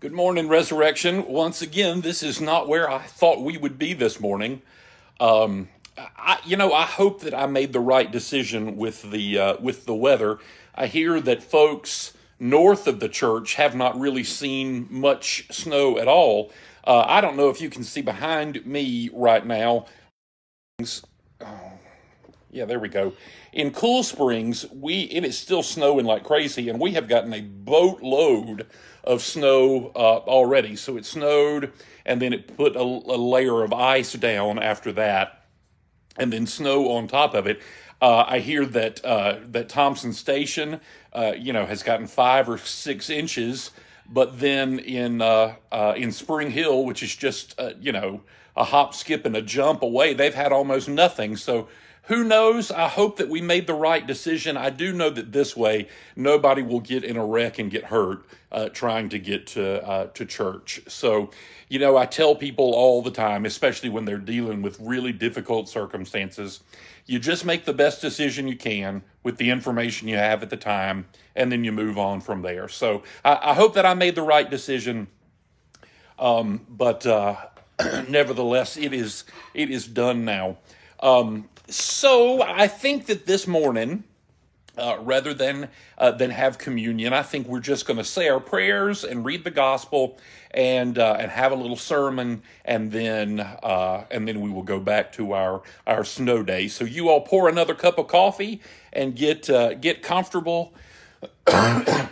Good morning, Resurrection. Once again, this is not where I thought we would be this morning. Um, I, you know, I hope that I made the right decision with the uh, with the weather. I hear that folks north of the church have not really seen much snow at all. Uh, I don't know if you can see behind me right now. Oh, yeah, there we go. In Cool Springs, we it is still snowing like crazy, and we have gotten a boatload of snow uh, already. So it snowed, and then it put a, a, layer of ice down after that, and then snow on top of it. Uh, I hear that uh, that Thompson Station, uh, you know, has gotten five or six inches, but then in uh, uh, in Spring Hill, which is just you know a hop, skip, and a jump away, they've had almost nothing. So who knows? I hope that we made the right decision. I do know that this way, nobody will get in a wreck and get hurt uh, trying to get to uh, to church. So, you know, I tell people all the time, especially when they're dealing with really difficult circumstances, you just make the best decision you can with the information you have at the time, and then you move on from there. So, I, I hope that I made the right decision. Um, but uh, nevertheless, it is it is done now. Um, so I think that this morning, uh, rather than uh, than have communion, I think we're just going to say our prayers and read the gospel and uh, and have a little sermon, and then uh, and then we will go back to our our snow day. So you all pour another cup of coffee and get uh, get comfortable.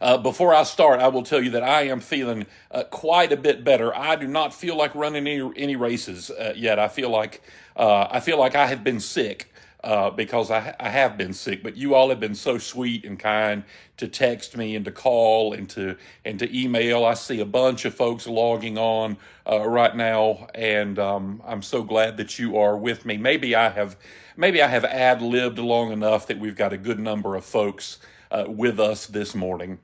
Uh, before I start, I will tell you that I am feeling quite a bit better. I do not feel like running any, any races yet. I feel like uh, I feel like I have been sick uh, because I, I have been sick. But you all have been so sweet and kind to text me and to call and to and to email. I see a bunch of folks logging on uh, right now, and um, I'm so glad that you are with me. Maybe I have maybe I have ad libbed long enough that we've got a good number of folks uh, with us this morning.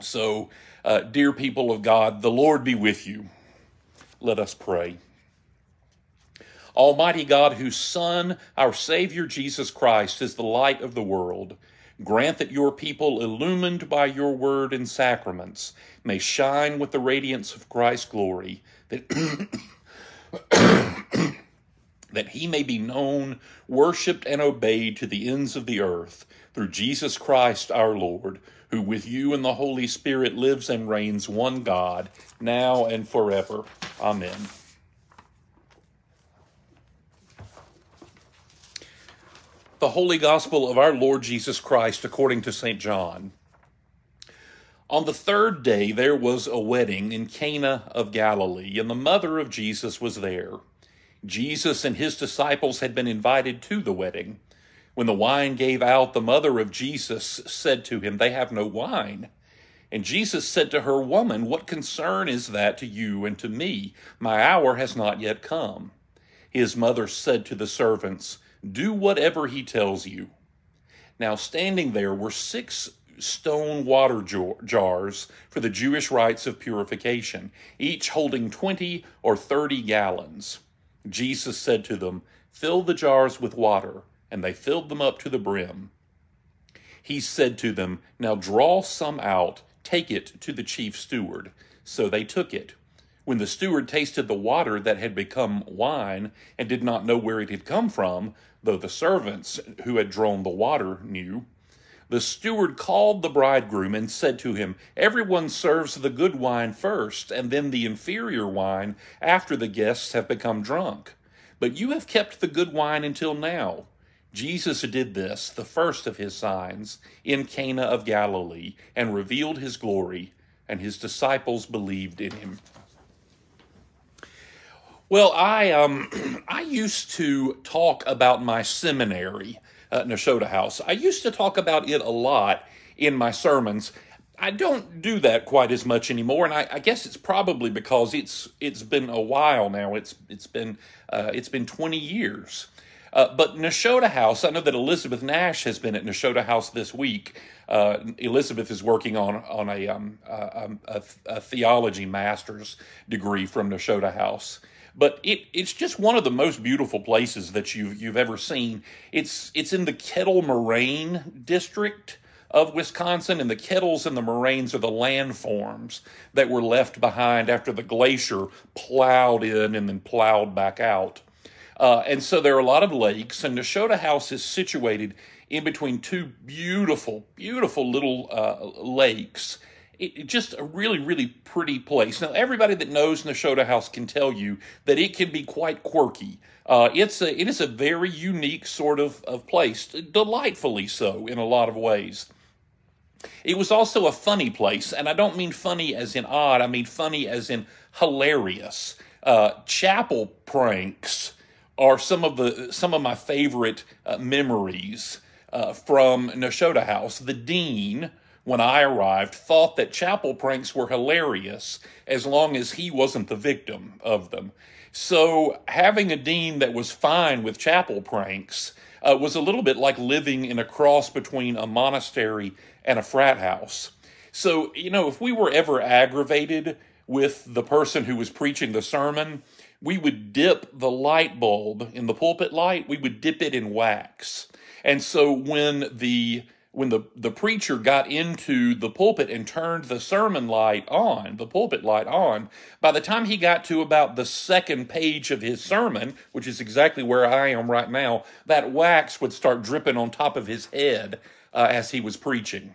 So, uh, dear people of God, the Lord be with you. Let us pray. Almighty God, whose Son, our Savior Jesus Christ, is the light of the world, grant that your people, illumined by your word and sacraments, may shine with the radiance of Christ's glory, that, that he may be known, worshiped, and obeyed to the ends of the earth, through Jesus Christ our Lord, who with you and the Holy Spirit lives and reigns one God, now and forever. Amen. The Holy Gospel of our Lord Jesus Christ according to St. John. On the third day there was a wedding in Cana of Galilee, and the mother of Jesus was there. Jesus and his disciples had been invited to the wedding. When the wine gave out, the mother of Jesus said to him, They have no wine. And Jesus said to her, Woman, what concern is that to you and to me? My hour has not yet come. His mother said to the servants, do whatever he tells you. Now, standing there were six stone water jars for the Jewish rites of purification, each holding 20 or 30 gallons. Jesus said to them, Fill the jars with water, and they filled them up to the brim. He said to them, Now draw some out, take it to the chief steward. So they took it. When the steward tasted the water that had become wine and did not know where it had come from, though the servants who had drawn the water knew, the steward called the bridegroom and said to him, Everyone serves the good wine first, and then the inferior wine after the guests have become drunk. But you have kept the good wine until now. Jesus did this, the first of his signs, in Cana of Galilee, and revealed his glory, and his disciples believed in him. Well, I um I used to talk about my seminary at Nashotah House. I used to talk about it a lot in my sermons. I don't do that quite as much anymore, and I, I guess it's probably because it's it's been a while now. It's it's been uh, it's been twenty years. Uh, but Nashotah House, I know that Elizabeth Nash has been at Nashotah House this week. Uh, Elizabeth is working on on a, um, a, a, a theology master's degree from Nashotah House but it, it's just one of the most beautiful places that you've, you've ever seen. It's, it's in the Kettle Moraine district of Wisconsin, and the kettles and the moraines are the landforms that were left behind after the glacier plowed in and then plowed back out. Uh, and so there are a lot of lakes, and Nashotah House is situated in between two beautiful, beautiful little uh, lakes. It, just a really, really pretty place. Now, everybody that knows Nashotah House can tell you that it can be quite quirky. Uh, it's a, it is a very unique sort of, of place, delightfully so in a lot of ways. It was also a funny place, and I don't mean funny as in odd, I mean funny as in hilarious. Uh, chapel pranks are some of the some of my favorite uh, memories uh, from Nashotah House. The dean, when I arrived, thought that chapel pranks were hilarious as long as he wasn't the victim of them. So having a dean that was fine with chapel pranks uh, was a little bit like living in a cross between a monastery and a frat house. So, you know, if we were ever aggravated with the person who was preaching the sermon, we would dip the light bulb in the pulpit light, we would dip it in wax. And so when the when the, the preacher got into the pulpit and turned the sermon light on, the pulpit light on, by the time he got to about the second page of his sermon, which is exactly where I am right now, that wax would start dripping on top of his head uh, as he was preaching.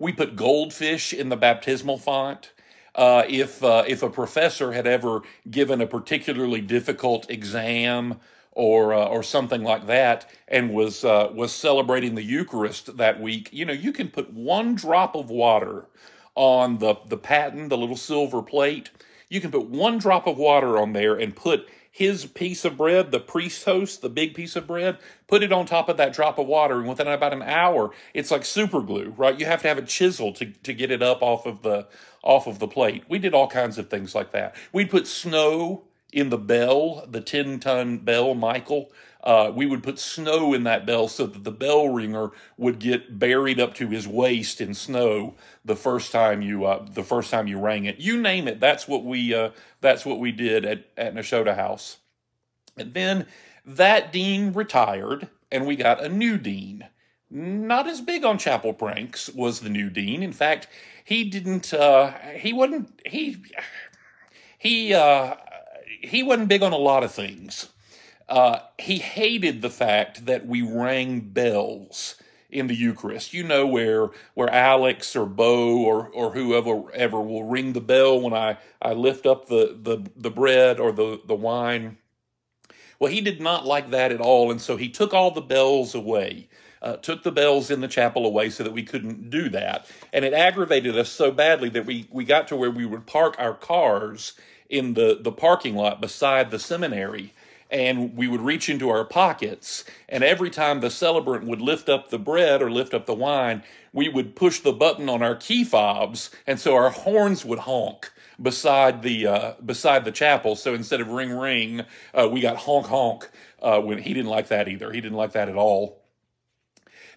We put goldfish in the baptismal font. Uh, if uh, if a professor had ever given a particularly difficult exam or uh, or something like that and was uh, was celebrating the Eucharist that week, you know, you can put one drop of water on the the paten, the little silver plate. You can put one drop of water on there and put his piece of bread, the priest host, the big piece of bread, put it on top of that drop of water, and within about an hour, it's like super glue, right? You have to have a chisel to, to get it up off of the off of the plate. We did all kinds of things like that. We'd put snow in the bell, the 10 ton bell, Michael. Uh, we would put snow in that bell so that the bell ringer would get buried up to his waist in snow the first time you uh, the first time you rang it. You name it. That's what we uh, that's what we did at at Nashotah House. And then that dean retired, and we got a new dean. Not as big on chapel pranks was the new dean. In fact, he didn't. Uh, he wasn't. He he uh, he wasn't big on a lot of things. Uh, he hated the fact that we rang bells in the Eucharist. You know where where Alex or Bo or or whoever ever will ring the bell when I, I lift up the, the, the bread or the, the wine. Well, he did not like that at all, and so he took all the bells away. Uh, took the bells in the chapel away so that we couldn't do that. And it aggravated us so badly that we, we got to where we would park our cars in the, the parking lot beside the seminary and we would reach into our pockets and every time the celebrant would lift up the bread or lift up the wine we would push the button on our key fobs and so our horns would honk beside the uh, beside the chapel. So instead of ring ring uh, we got honk honk uh, when he didn't like that either. He didn't like that at all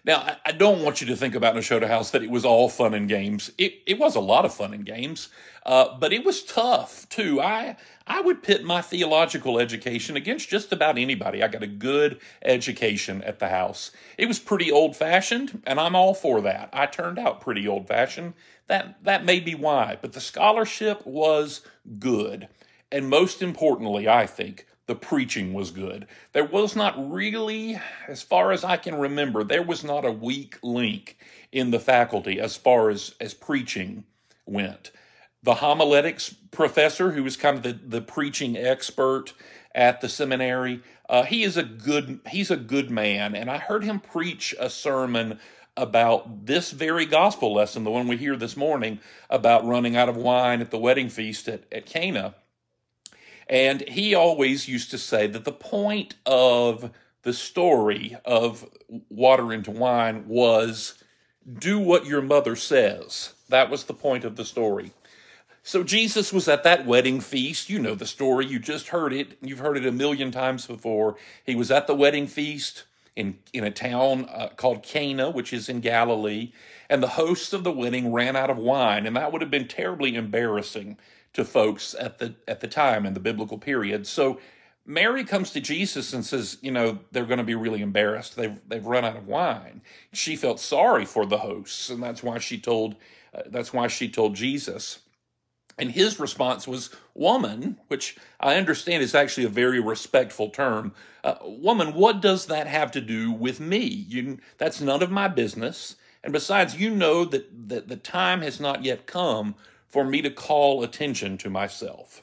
now, I don't want you to think about Nashotah House that it was all fun and games. It, it was a lot of fun and games, uh, but it was tough too. I I would pit my theological education against just about anybody. I got a good education at the house. It was pretty old fashioned, and I'm all for that. I turned out pretty old fashioned. That that may be why, but the scholarship was good, and most importantly, I think the preaching was good. There was not really, as far as I can remember, there was not a weak link in the faculty as far as, as preaching went. The homiletics professor, who was kind of the, the preaching expert at the seminary, uh, he is a good he's a good man, and I heard him preach a sermon about this very gospel lesson, the one we hear this morning about running out of wine at the wedding feast at, at Cana and he always used to say that the point of the story of water into wine was do what your mother says. That was the point of the story. So Jesus was at that wedding feast. You know the story. You just heard it. You've heard it a million times before. He was at the wedding feast in, in a town uh, called Cana, which is in Galilee. And the hosts of the wedding ran out of wine. And that would have been terribly embarrassing to folks at the at the time in the biblical period. So Mary comes to Jesus and says, you know, they're going to be really embarrassed. They've they've run out of wine. She felt sorry for the hosts, and that's why she told uh, that's why she told Jesus. And his response was, "Woman," which I understand is actually a very respectful term. Uh, woman, what does that have to do with me? You, that's none of my business. And besides, you know that, that the time has not yet come for me to call attention to myself.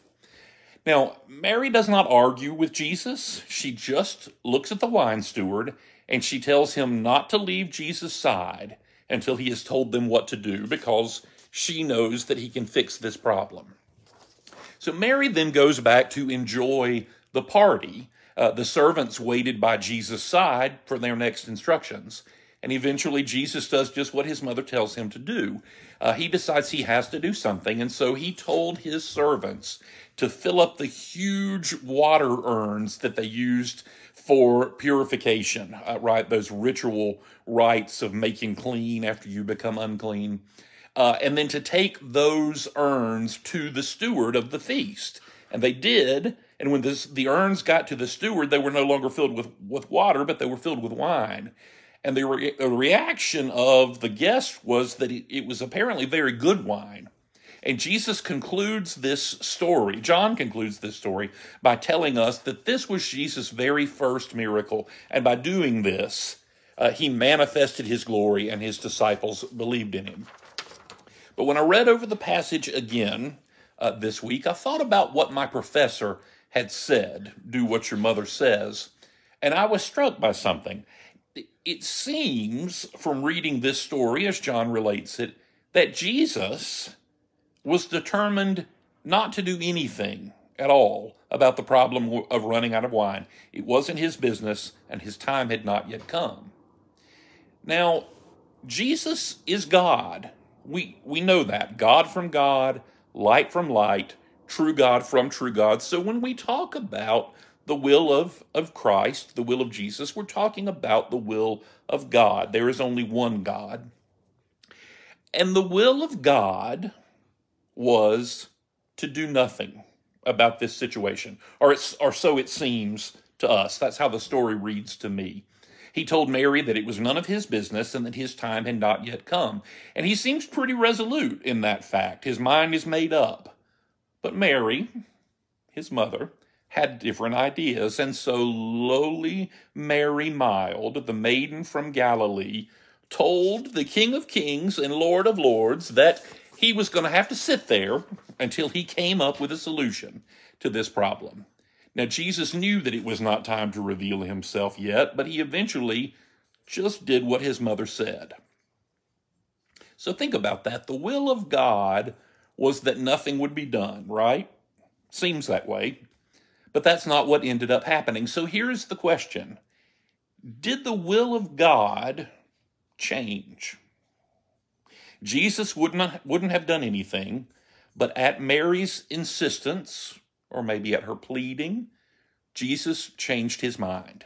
Now, Mary does not argue with Jesus. She just looks at the wine steward and she tells him not to leave Jesus' side until he has told them what to do because she knows that he can fix this problem. So Mary then goes back to enjoy the party. Uh, the servants waited by Jesus' side for their next instructions. And eventually, Jesus does just what his mother tells him to do. Uh, he decides he has to do something, and so he told his servants to fill up the huge water urns that they used for purification, uh, right? Those ritual rites of making clean after you become unclean. Uh, and then to take those urns to the steward of the feast. And they did. And when this, the urns got to the steward, they were no longer filled with, with water, but they were filled with wine. And the, re- the reaction of the guests was that it, it was apparently very good wine. And Jesus concludes this story, John concludes this story by telling us that this was Jesus' very first miracle. And by doing this, uh, he manifested his glory and his disciples believed in him. But when I read over the passage again uh, this week, I thought about what my professor had said do what your mother says. And I was struck by something. It seems from reading this story as John relates it that Jesus was determined not to do anything at all about the problem of running out of wine. It wasn't his business, and his time had not yet come. Now, Jesus is God. We, we know that. God from God, light from light, true God from true God. So when we talk about the will of, of Christ, the will of Jesus, we're talking about the will of God. There is only one God. And the will of God was to do nothing about this situation, or, it's, or so it seems to us. That's how the story reads to me. He told Mary that it was none of his business and that his time had not yet come. And he seems pretty resolute in that fact. His mind is made up. But Mary, his mother, had different ideas, and so lowly Mary Mild, the maiden from Galilee, told the King of Kings and Lord of Lords that he was going to have to sit there until he came up with a solution to this problem. Now, Jesus knew that it was not time to reveal himself yet, but he eventually just did what his mother said. So think about that. The will of God was that nothing would be done, right? Seems that way. But that's not what ended up happening. So here's the question Did the will of God change? Jesus would not, wouldn't have done anything, but at Mary's insistence, or maybe at her pleading, Jesus changed his mind.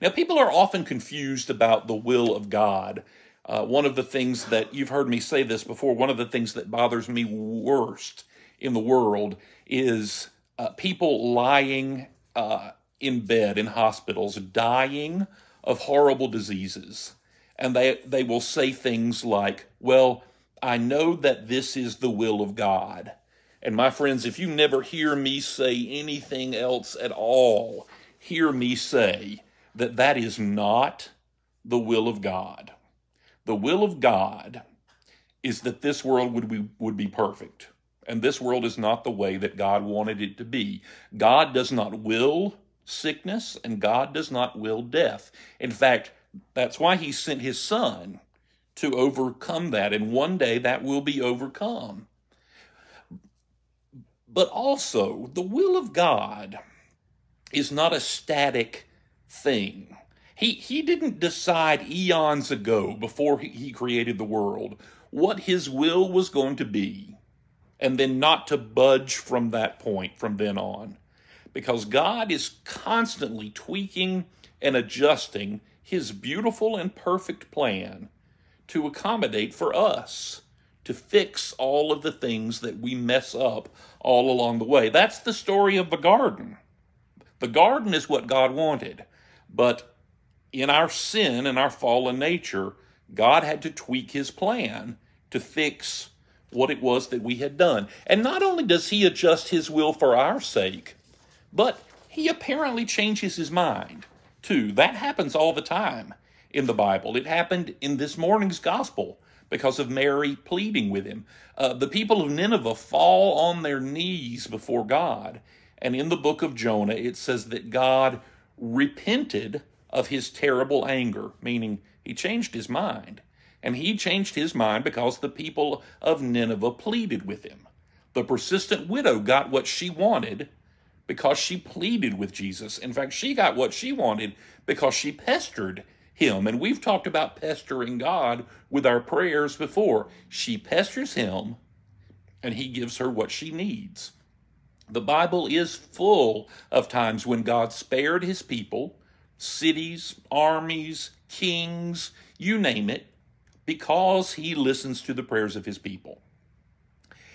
Now, people are often confused about the will of God. Uh, one of the things that you've heard me say this before, one of the things that bothers me worst in the world is uh, people lying uh, in bed in hospitals, dying of horrible diseases and they, they will say things like, Well, I know that this is the will of God. And my friends, if you never hear me say anything else at all, hear me say that that is not the will of God. The will of God is that this world would be, would be perfect. And this world is not the way that God wanted it to be. God does not will sickness, and God does not will death. In fact, that's why he sent his son to overcome that. And one day that will be overcome. But also, the will of God is not a static thing. He, he didn't decide eons ago, before he created the world, what his will was going to be, and then not to budge from that point from then on. Because God is constantly tweaking and adjusting his beautiful and perfect plan to accommodate for us, to fix all of the things that we mess up all along the way. That's the story of the garden. The garden is what God wanted, but in our sin and our fallen nature, God had to tweak his plan to fix what it was that we had done. And not only does he adjust his will for our sake, but he apparently changes his mind too. That happens all the time in the Bible. It happened in this morning's gospel because of Mary pleading with him. Uh, the people of Nineveh fall on their knees before God. And in the book of Jonah, it says that God repented of his terrible anger, meaning he changed his mind. And he changed his mind because the people of Nineveh pleaded with him. The persistent widow got what she wanted because she pleaded with Jesus. In fact, she got what she wanted because she pestered him. And we've talked about pestering God with our prayers before. She pesters him, and he gives her what she needs. The Bible is full of times when God spared his people, cities, armies, kings, you name it, because he listens to the prayers of his people.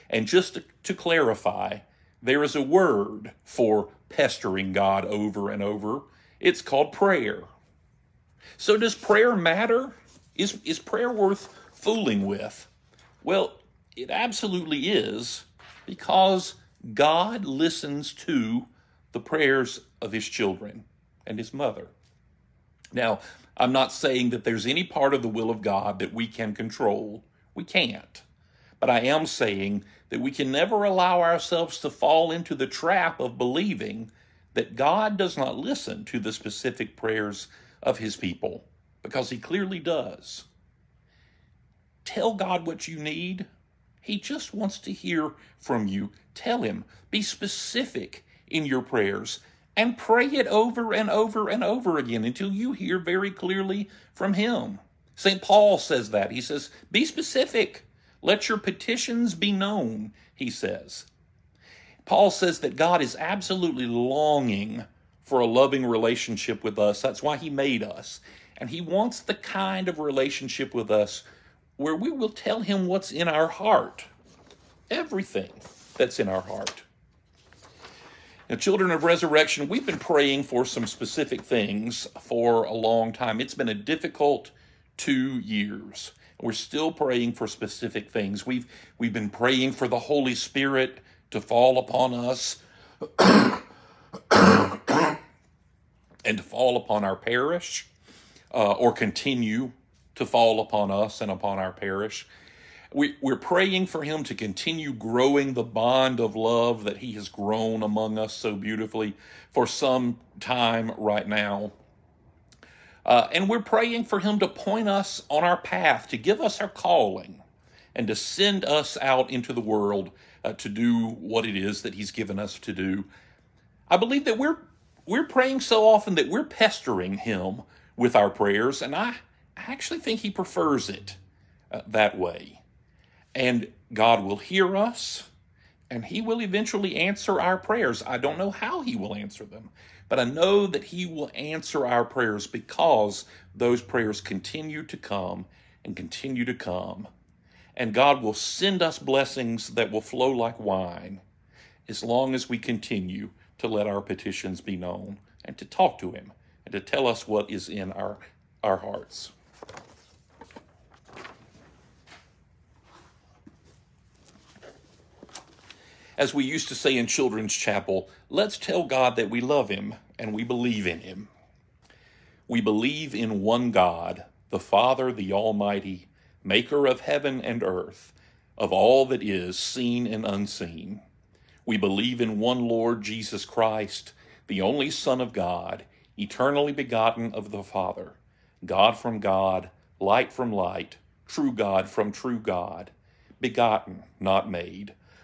And just to, to clarify, there is a word for pestering God over and over. It's called prayer. So, does prayer matter? Is, is prayer worth fooling with? Well, it absolutely is because God listens to the prayers of his children and his mother. Now, I'm not saying that there's any part of the will of God that we can control. We can't. But I am saying that we can never allow ourselves to fall into the trap of believing that God does not listen to the specific prayers of his people, because he clearly does. Tell God what you need. He just wants to hear from you. Tell him. Be specific in your prayers and pray it over and over and over again until you hear very clearly from him. St. Paul says that. He says, Be specific. Let your petitions be known, he says. Paul says that God is absolutely longing for a loving relationship with us. That's why he made us. And he wants the kind of relationship with us where we will tell him what's in our heart, everything that's in our heart. Now, children of resurrection, we've been praying for some specific things for a long time. It's been a difficult two years. We're still praying for specific things. We've we've been praying for the Holy Spirit to fall upon us and to fall upon our parish, uh, or continue to fall upon us and upon our parish. We, we're praying for him to continue growing the bond of love that he has grown among us so beautifully for some time right now. Uh, and we're praying for him to point us on our path, to give us our calling, and to send us out into the world uh, to do what it is that he's given us to do. I believe that we're we're praying so often that we're pestering him with our prayers, and I actually think he prefers it uh, that way and God will hear us and he will eventually answer our prayers. I don't know how he will answer them, but I know that he will answer our prayers because those prayers continue to come and continue to come. And God will send us blessings that will flow like wine as long as we continue to let our petitions be known and to talk to him and to tell us what is in our, our hearts. As we used to say in Children's Chapel, let's tell God that we love Him and we believe in Him. We believe in one God, the Father, the Almighty, maker of heaven and earth, of all that is seen and unseen. We believe in one Lord Jesus Christ, the only Son of God, eternally begotten of the Father, God from God, light from light, true God from true God, begotten, not made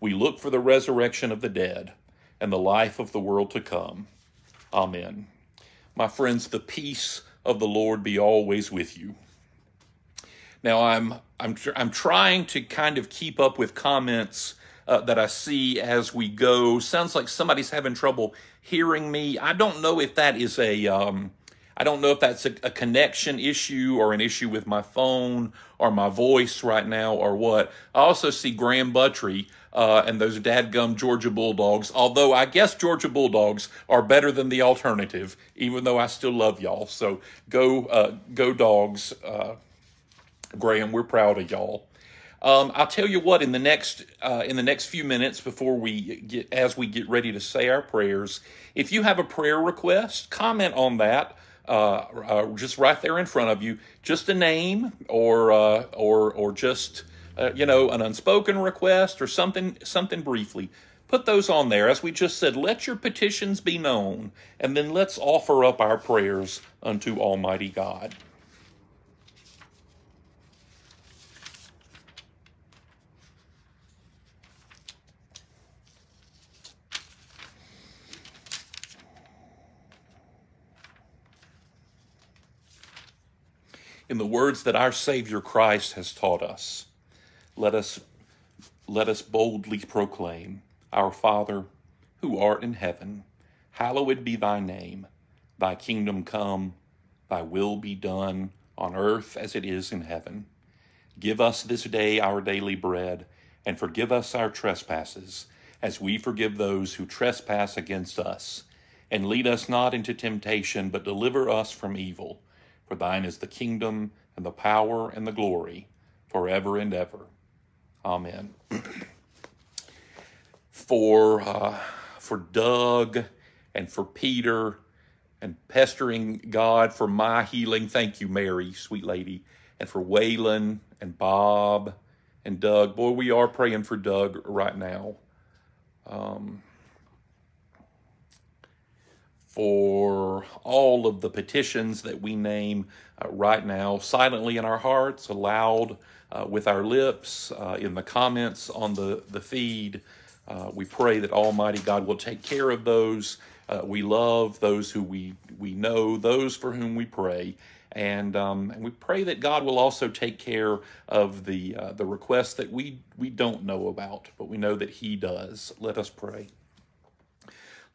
we look for the resurrection of the dead and the life of the world to come. Amen. My friends, the peace of the Lord be always with you. Now, I'm I'm tr- I'm trying to kind of keep up with comments uh, that I see as we go. Sounds like somebody's having trouble hearing me. I don't know if that is a um, I don't know if that's a, a, connection issue or an issue with my phone or my voice right now or what. I also see Graham Buttry uh, and those dadgum Georgia Bulldogs, although I guess Georgia Bulldogs are better than the alternative, even though I still love y'all. So go, uh, go dogs. Uh, Graham, we're proud of y'all. Um, I'll tell you what. In the next uh, in the next few minutes, before we get as we get ready to say our prayers, if you have a prayer request, comment on that uh, uh, just right there in front of you, just a name or uh, or or just uh, you know an unspoken request or something something briefly. Put those on there. As we just said, let your petitions be known, and then let's offer up our prayers unto Almighty God. In the words that our Savior Christ has taught us. Let us, let us boldly proclaim, Our Father, who art in heaven, hallowed be thy name. Thy kingdom come, thy will be done on earth as it is in heaven. Give us this day our daily bread, and forgive us our trespasses, as we forgive those who trespass against us. And lead us not into temptation, but deliver us from evil. For thine is the kingdom and the power and the glory forever and ever. Amen. for uh, for Doug and for Peter and pestering God for my healing. Thank you, Mary, sweet lady. And for Waylon and Bob and Doug. Boy, we are praying for Doug right now. Um, for all of the petitions that we name uh, right now, silently in our hearts, aloud uh, with our lips, uh, in the comments on the, the feed. Uh, we pray that Almighty God will take care of those uh, we love, those who we, we know, those for whom we pray. And, um, and we pray that God will also take care of the, uh, the requests that we, we don't know about, but we know that He does. Let us pray.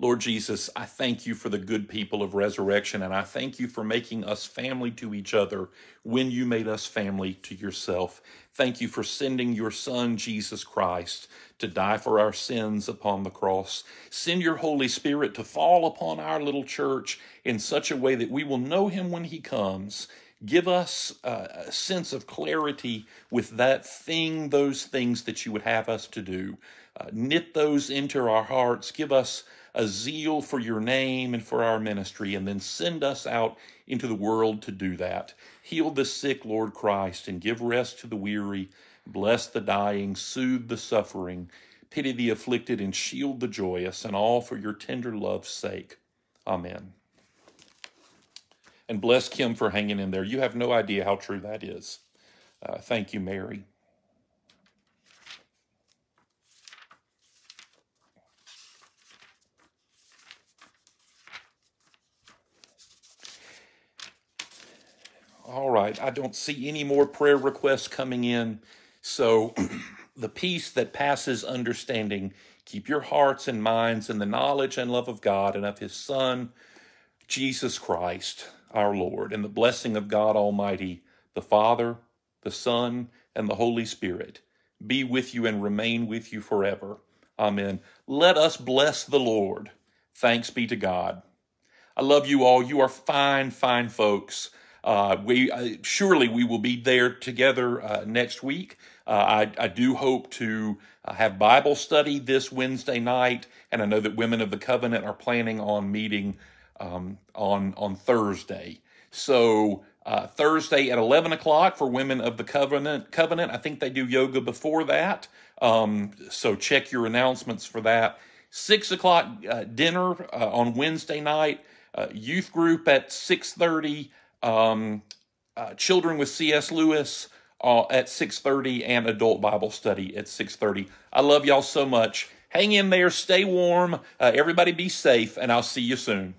Lord Jesus, I thank you for the good people of resurrection, and I thank you for making us family to each other when you made us family to yourself. Thank you for sending your Son, Jesus Christ, to die for our sins upon the cross. Send your Holy Spirit to fall upon our little church in such a way that we will know him when he comes. Give us a sense of clarity with that thing, those things that you would have us to do. Uh, knit those into our hearts. Give us a zeal for your name and for our ministry, and then send us out into the world to do that. Heal the sick, Lord Christ, and give rest to the weary. Bless the dying, soothe the suffering, pity the afflicted, and shield the joyous, and all for your tender love's sake. Amen. And bless Kim for hanging in there. You have no idea how true that is. Uh, thank you, Mary. All right. I don't see any more prayer requests coming in. So, the peace that passes understanding, keep your hearts and minds in the knowledge and love of God and of His Son, Jesus Christ, our Lord, and the blessing of God Almighty, the Father, the Son, and the Holy Spirit be with you and remain with you forever. Amen. Let us bless the Lord. Thanks be to God. I love you all. You are fine, fine folks. Uh, we uh, surely we will be there together uh, next week. Uh, I, I do hope to uh, have Bible study this Wednesday night, and I know that Women of the Covenant are planning on meeting um, on on Thursday. So uh, Thursday at eleven o'clock for Women of the Covenant. Covenant. I think they do yoga before that. Um, so check your announcements for that. Six o'clock dinner on Wednesday night. Youth group at six thirty. Um, uh, children with C.S. Lewis uh, at six thirty, and adult Bible study at six thirty. I love y'all so much. Hang in there, stay warm. everybody be safe, and I'll see you soon.